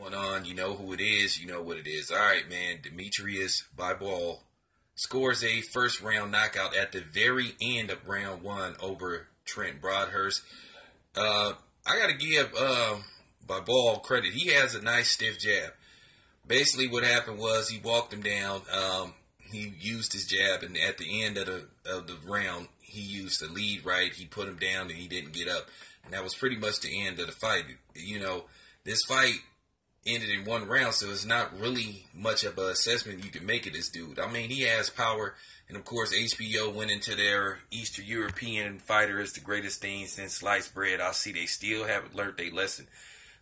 going on. You know who it is. You know what it is. All right, man. Demetrius Bivol scores a first round knockout at the very end of round one over Trent Broadhurst. Uh, I got to give uh, Bivol credit. He has a nice stiff jab. Basically, what happened was he walked him down. Um, he used his jab, and at the end of the of the round, he used the lead right. He put him down, and he didn't get up, and that was pretty much the end of the fight. You know, this fight ended in one round, so it's not really much of an assessment you can make of this dude. I mean, he has power, and of course, HBO went into their Eastern European fighter is the greatest thing since sliced bread. I see they still haven't learned their lesson.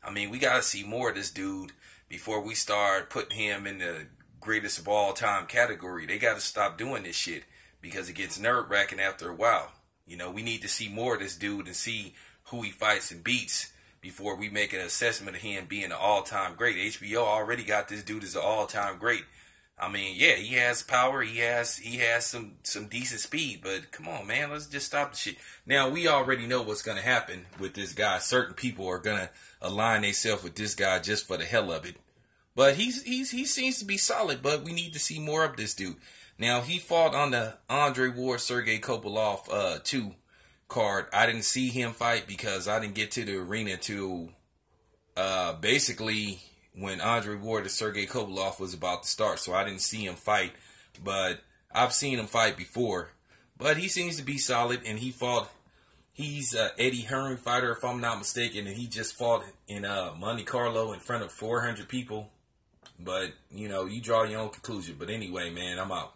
I mean, we got to see more of this dude before we start putting him in the greatest of all time category. They got to stop doing this shit because it gets nerve wracking after a while. You know, we need to see more of this dude and see who he fights and beats before we make an assessment of him being an all time great. HBO already got this dude as an all time great. I mean, yeah, he has power. He has he has some some decent speed, but come on, man, let's just stop the shit. Now we already know what's gonna happen with this guy. Certain people are gonna align themselves with this guy just for the hell of it. But he's he's he seems to be solid, but we need to see more of this dude. Now he fought on the Andre Ward Sergey Kovalev uh two card. I didn't see him fight because I didn't get to the arena till uh basically when Andre Ward and Sergey Kovalev was about to start, so I didn't see him fight. But I've seen him fight before. But he seems to be solid, and he fought. He's a Eddie Hearn fighter, if I'm not mistaken, and he just fought in uh, Monte Carlo in front of 400 people. But, you know, you draw your own conclusion. But anyway, man, I'm out.